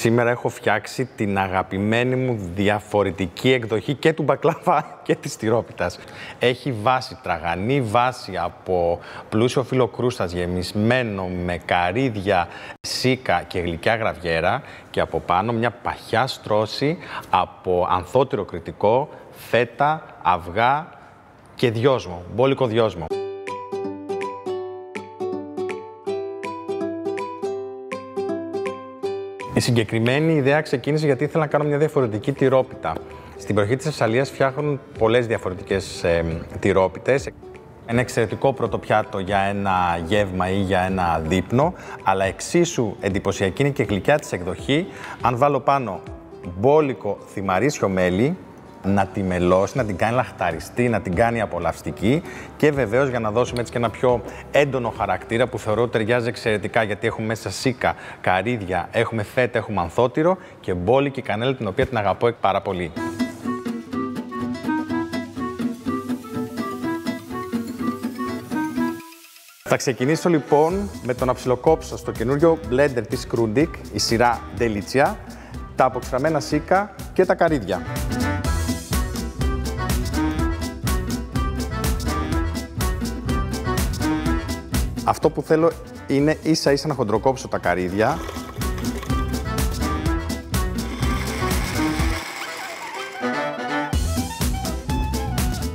Σήμερα έχω φτιάξει την αγαπημένη μου διαφορετική εκδοχή και του μπακλαβά και της τυρόπιτας. Έχει βάση τραγανή, βάση από πλούσιο φύλλο κρούστας γεμισμένο με καρύδια, σίκα και γλυκιά γραβιέρα και από πάνω μια παχιά στρώση από ανθότυρο κριτικό, φέτα, αυγά και δυόσμο, μπόλικο δυόσμο. Η συγκεκριμένη ιδέα ξεκίνησε γιατί ήθελα να κάνω μια διαφορετική τυρόπιτα. Στην περιοχή της Θεσσαλίας φτιάχνουν πολλές διαφορετικές ε, τυρόπιτες. Ένα εξαιρετικό πρώτο πιάτο για ένα γεύμα ή για ένα δείπνο, αλλά εξίσου εντυπωσιακή είναι και γλυκιά της εκδοχή. Αν βάλω πάνω μπόλικο θυμαρίσιο μέλι, να τη μελώσει, να την κάνει λαχταριστή, να την κάνει απολαυστική και βεβαίως για να δώσουμε έτσι και ένα πιο έντονο χαρακτήρα που θεωρώ ότι ταιριάζει εξαιρετικά γιατί έχουμε μέσα σίκα, καρύδια, έχουμε φέτα, έχουμε ανθότυρο και μπόλικη κανέλα την οποία την αγαπώ πάρα πολύ. Θα ξεκινήσω λοιπόν με το να ψιλοκόψω στο καινούριο blender της Krundik, η σειρά Delicia, τα αποξραμμένα σίκα και τα καρύδια. Αυτό που θέλω είναι ίσα ίσα να χοντροκόψω τα καρύδια.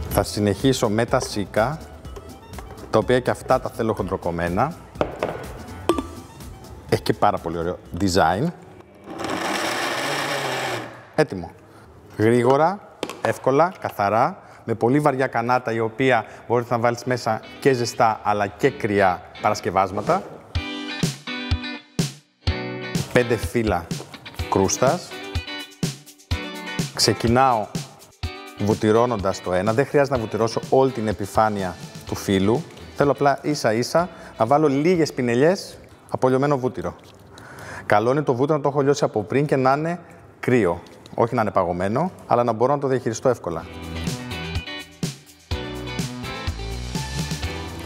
Θα συνεχίσω με τα σίκα, τα οποία και αυτά τα θέλω χοντροκομμένα. Έχει και πάρα πολύ ωραίο design. Έτοιμο. Γρήγορα, εύκολα, καθαρά με πολύ βαριά κανάτα η οποία μπορείτε να βάλεις μέσα και ζεστά αλλά και κρυά παρασκευάσματα. Πέντε φύλλα κρούστας. Ξεκινάω βουτυρώνοντας το ένα. Δεν χρειάζεται να βουτυρώσω όλη την επιφάνεια του φύλου. Θέλω απλά ίσα ίσα να βάλω λίγες πινελιές από λιωμένο βούτυρο. Καλό είναι το βούτυρο να το έχω λιώσει από πριν και να είναι κρύο. Όχι να είναι παγωμένο, αλλά να μπορώ να το διαχειριστώ εύκολα.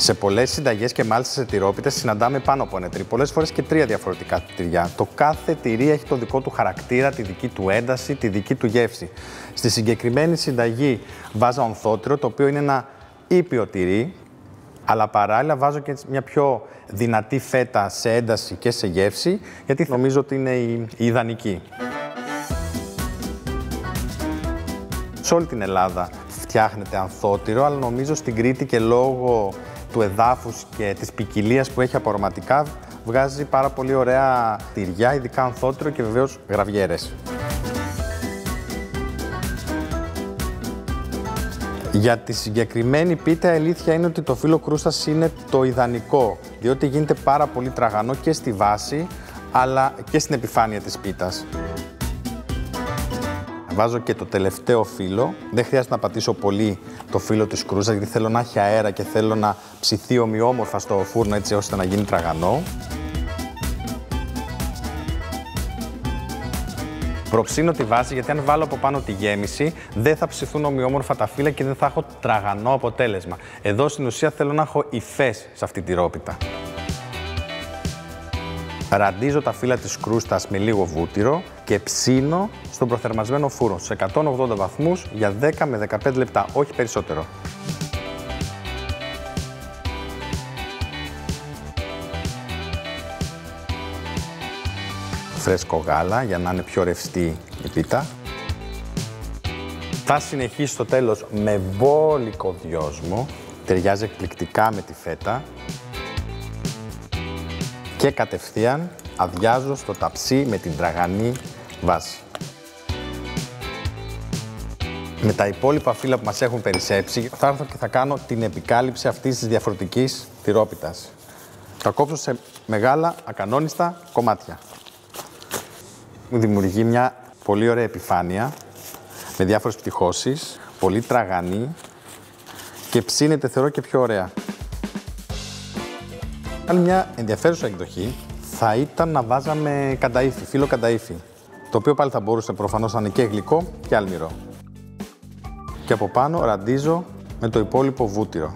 Σε πολλές συνταγές και μάλιστα σε τυρόπιτες συναντάμε πάνω από ένα τυρί. Πολλές φορές και τρία διαφορετικά τυριά. Το κάθε τυρί έχει το δικό του χαρακτήρα, τη δική του ένταση, τη δική του γεύση. Στη συγκεκριμένη συνταγή βάζα ονθότυρο, το οποίο είναι ένα ήπιο τυρί, αλλά παράλληλα βάζω και μια πιο δυνατή φέτα σε ένταση και σε γεύση, γιατί νομίζω ότι είναι η, η ιδανική. Σε όλη την Ελλάδα φτιάχνεται ανθότυρο, αλλά νομίζω στην Κρήτη και λόγω του εδάφους και της ποικιλίας που έχει από αρωματικά βγάζει πάρα πολύ ωραία τυριά, ειδικά ανθότυρο και βεβαίως γραβιέρες. Για τη συγκεκριμένη πίτα, η αλήθεια είναι ότι το φύλλο κρούστας είναι το ιδανικό, διότι γίνεται πάρα πολύ τραγανό και στη βάση, αλλά και στην επιφάνεια της πίτας. Βάζω και το τελευταίο φύλλο. Δεν χρειάζεται να πατήσω πολύ το φύλλο της κρούζας, γιατί θέλω να έχει αέρα και θέλω να ψηθεί ομοιόμορφα στο φούρνο έτσι ώστε να γίνει τραγανό. Προψύνω τη βάση γιατί αν βάλω από πάνω τη γέμιση δεν θα ψηθούν ομοιόμορφα τα φύλλα και δεν θα έχω τραγανό αποτέλεσμα. Εδώ στην ουσία θέλω να έχω υφές σε αυτή τη ρόπιτα. Ραντίζω τα φύλλα της κρούστας με λίγο βούτυρο και ψήνω στον προθερμασμένο φούρνο σε 180 βαθμούς για 10 με 15 λεπτά, όχι περισσότερο. Φρέσκο γάλα για να είναι πιο ρευστή η πίτα. Θα συνεχίσει στο τέλος με βόλικο δυόσμο. Ταιριάζει εκπληκτικά με τη φέτα και κατευθείαν αδειάζω στο ταψί με την τραγανή βάση. Με τα υπόλοιπα φύλλα που μας έχουν περισσέψει θα έρθω και θα κάνω την επικάλυψη αυτής της διαφορετικής τυρόπιτας. Θα κόψω σε μεγάλα ακανόνιστα κομμάτια. Μου δημιουργεί μια πολύ ωραία επιφάνεια με διάφορες πτυχώσεις, πολύ τραγανή και ψήνεται θεωρώ και πιο ωραία. Άλλη μια ενδιαφέρουσα εκδοχή θα ήταν να βάζαμε κανταήφι, φύλλο κανταήφι. Το οποίο πάλι θα μπορούσε προφανώς να είναι και γλυκό και αλμυρό. Και από πάνω ραντίζω με το υπόλοιπο βούτυρο.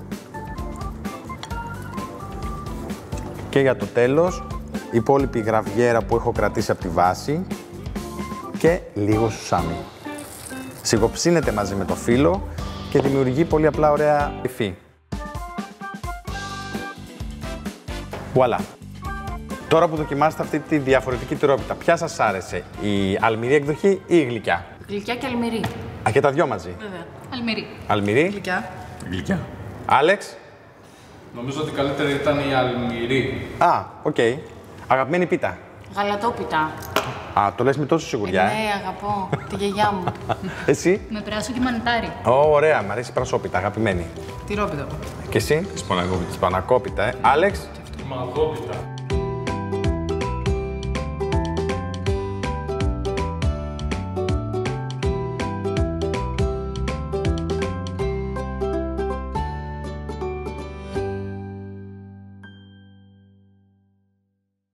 Και για το τέλος, η υπόλοιπη γραβιέρα που έχω κρατήσει από τη βάση και λίγο σουσάμι. Σιγοψύνεται μαζί με το φύλλο και δημιουργεί πολύ απλά ωραία υφή. Βουαλά. Τώρα που δοκιμάσετε αυτή τη διαφορετική τυρόπιτα, ποια σας άρεσε, η αλμυρή εκδοχή ή η γλυκιά; Γλυκιά και αλμυρί. Α, και τα δυο μαζί. Βέβαια. Αλμυρί. Αλμυρί. Γλυκιά. Γλυκιά. Άλεξ. Νομίζω ότι καλύτερη ήταν η αλμυρή. Α, οκ. Αγαπημένη πίτα. Γαλατόπιτα. Α, το λες με τόσο σιγουριά, ε. Ναι, αγαπώ. Τη γιαγιά μου. Εσύ; Με πράσο και μανιτάρι. Ω, ωραία, μ' αρέσει η πρασόπιτα, αγαπημένη. Τυρόπιτα. Και εσύ; Σπανακόπιτα. Σπανακόπιτα, ε. Άλεξ; de uma lobita.